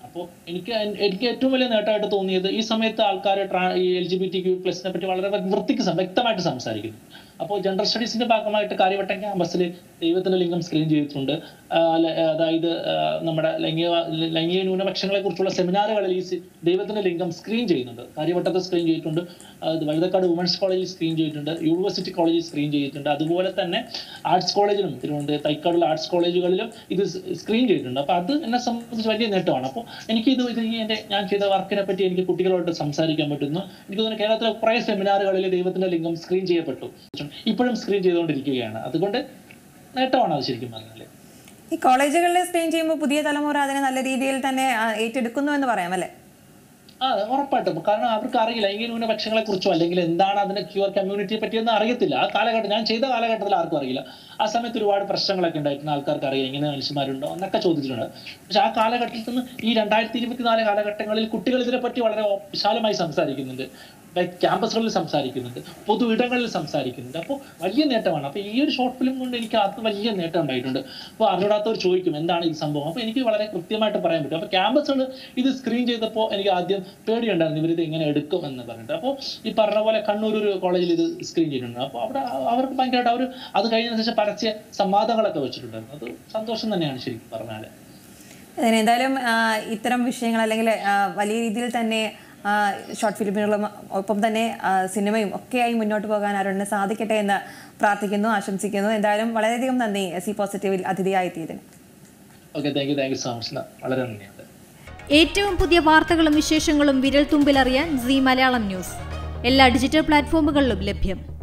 B: അപ്പോൾ എനിക്ക് എനിക്ക് ഏറ്റവും വലിയ നേട്ടമായിട്ട് തോന്നിയത് ഈ സമയത്ത് ആൾക്കാർ ഈ L G B T Q പ്ലസിനെ പറ്റി വളരെ വൃത്തിക്ക് വ്യക്തമായിട്ട് സംസാരിക്കുന്നു. അപ്പോൾ ജനറൽ സ്റ്റഡീസിന്റെ ഭാഗമായിട്ട് കാര്യവട്ടം ക്യാമ്പസിൽ ദൈവത്തിന്റെ ലിംഗം സ്ക്രീൻ ചെയ്തിട്ടുണ്ട്. അതായത് നമ്മുടെ ലൈംഗിക ലൈംഗിക ന്യൂനപക്ഷങ്ങളെ കുറിച്ചുള്ള സെമിനാറുകളിൽ ഈ ദൈവത്തിന്റെ ലിംഗം സ്ക്രീൻ ചെയ്യുന്നുണ്ട്. കാര്യവട്ടത്ത് സ്ക്രീൻ ചെയ്തിട്ടുണ്ട്. വഴുതക്കാട് വുമൻസ് കോളേജിൽ സ്ക്രീൻ ചെയ്തിട്ടുണ്ട്. യൂണിവേഴ്സിറ്റി കോളേജിൽ സ്ക്രീൻ ചെയ്തിട്ടുണ്ട്. അതുപോലെ തന്നെ ആർട്സ് കോളേജിലും തിരുവനന്തപുരം തൈക്കാടുള്ള ആർട്സ് കോളേജുകളിലും ഇത് സ്ക്രീൻ ചെയ്തിട്ടുണ്ട്. അപ്പോൾ അത് എന്നെ സംബന്ധിച്ച് വലിയ നേട്ടമാണ്. അപ്പോൾ എനിക്ക് ഇത് ഇത് ഈ എന്റെ ഞാൻ ചെയ്ത വർക്കിനെ പറ്റി എനിക്ക് കുട്ടികളോട് സംസാരിക്കാൻ പറ്റുന്നു. എനിക്ക് തോന്നുന്നു കേരളത്തിലെ കുറേ സെമിനാറുകളിൽ ദൈവത്തിന്റെ ലിംഗം സ്ക്രീൻ ചെയ്യപ്പെട്ടു. ഇപ്പോഴും സ്ക്രീൻ ചെയ്തുകൊണ്ടിരിക്കുകയാണ്. അതുകൊണ്ട് നേട്ടമാണ് അത് ശരിക്കും പറഞ്ഞാൽ
A: ഈ കോളേജുകളിൽ സ്ക്രീൻ ചെയ്യുമ്പോൾ പുതിയ തലമുറ അതിനെ നല്ല രീതിയിൽ തന്നെ ഏറ്റെടുക്കുന്നു എന്ന് പറയാം അല്ലേ?
B: ആ ഉറപ്പായിട്ടും. കാരണം അവർക്ക് അറിയില്ല. ഈ ന്യൂനപക്ഷങ്ങളെ കുറിച്ചോ അല്ലെങ്കിൽ എന്താണ് അതിന് ക്യൂർ കമ്മ്യൂണിറ്റിയെ പറ്റിയൊന്നും അറിയത്തില്ല. ആ കാലഘട്ടം ഞാൻ ചെയ്ത കാലഘട്ടത്തിൽ ആർക്കും അറിയില്ല. ആ സമയത്ത് ഒരുപാട് പ്രശ്നങ്ങളൊക്കെ ഉണ്ടായിരുന്നു ആൾക്കാർക്ക് അറിയാം ഇങ്ങനെ മനുഷ്യന്മാരുണ്ടോ എന്നൊക്കെ ചോദിച്ചിട്ടുണ്ട്. പക്ഷെ ആ കാലഘട്ടത്തിൽ നിന്ന് ഈ രണ്ടായിരത്തി ഇരുപത്തിനാല് കാലഘട്ടങ്ങളിൽ കുട്ടികൾ ഇതിനെപ്പറ്റി വളരെ വിശാലമായി സംസാരിക്കുന്നുണ്ട്. ക്യാമ്പസുകളിൽ സംസാരിക്കുന്നുണ്ട് പൊതു ഇടങ്ങളിൽ സംസാരിക്കുന്നുണ്ട്. അപ്പോൾ വലിയ നേട്ടമാണ്. അപ്പോൾ ഈ ഒരു ഷോർട്ട് ഫിലിം കൊണ്ട് എനിക്ക് അത് വലിയ നേട്ടം ഉണ്ടായിട്ടുണ്ട്. അപ്പോൾ അറിഞ്ഞൂടാത്തവർ ചോദിക്കും എന്താണ് ഈ സംഭവം? അപ്പോൾ എനിക്ക് വളരെ കൃത്യമായിട്ട് പറയാൻ പറ്റും. അപ്പോൾ ക്യാമ്പസുകൾ ഇത് സ്ക്രീൻ ചെയ്തപ്പോൾ എനിക്ക് ആദ്യം പേടിയുണ്ടായിരുന്നു ഇവരിത് എങ്ങനെ എടുക്കും എന്ന് പറഞ്ഞിട്ട്. അപ്പോൾ ഈ പറഞ്ഞ പോലെ കണ്ണൂർ ഒരു കോളേജിൽ ഇത് സ്ക്രീൻ ചെയ്തിട്ടുണ്ട്. അപ്പോൾ അവിടെ അവർക്ക് ഭയങ്കരമായിട്ട് അവർ അത് കഴിഞ്ഞതിന് ശേഷം പരസ്യ സംവാദങ്ങളൊക്കെ വെച്ചിട്ടുണ്ടായിരുന്നു. അത് സന്തോഷം തന്നെയാണ് ശരിക്കും പറഞ്ഞാൽ
A: എന്തായാലും ഇത്തരം വിഷയങ്ങൾ അല്ലെങ്കിൽ വലിയ രീതിയിൽ തന്നെ ഷോർട്ട് ഫിലിമുകളും ഒപ്പം തന്നെ സിനിമയും ഒക്കെയായി മുന്നോട്ട് പോകാൻ അരുണിന് സാധിക്കട്ടെ എന്ന് പ്രാർത്ഥിക്കുന്നു ആശംസിക്കുന്നു. എന്തായാലും വളരെയധികം നന്ദി സി പോസിറ്റീവിൽ അതിഥിയായി എത്തിയതിന്
B: okay thank you thank you so much വളരെ നന്ദിയുണ്ട്.
C: ഏറ്റവും പുതിയ വാർത്തകളും വിശേഷങ്ങളും വിരൽ തുമ്പിലറിയാൻ സി മലയാളം ന്യൂസ്. എല്ലാ ഡിജിറ്റൽ പ്ലാറ്റ്ഫോമുകളിലും ലഭ്യം.